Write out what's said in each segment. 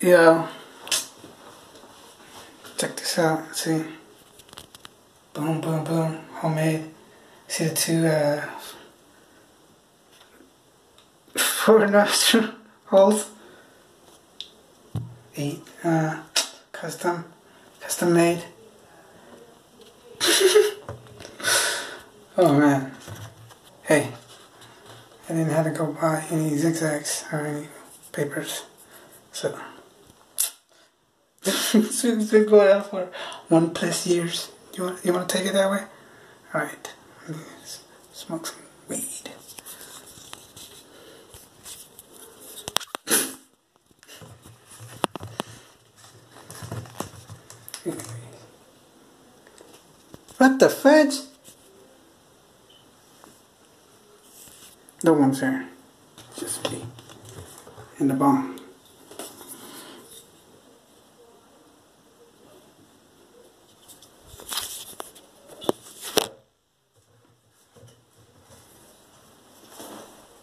yeah. Check this out see. Boom boom boom. Homemade. See the two uh holes. Eight uh custom custom made. Oh man. Hey. I didn't have to go buy any zigzags or any papers so it's been going on for one plus years. You want you want to take it that way? All right. Let's smoke some weed. What the fudge? No one's there. Just me. And the bong.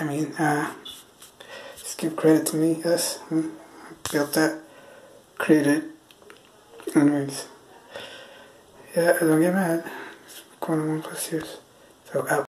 I mean, uh, just give credit to me, us. Built mm, that, created. Anyways, yeah, don't get mad. One plus years. So out.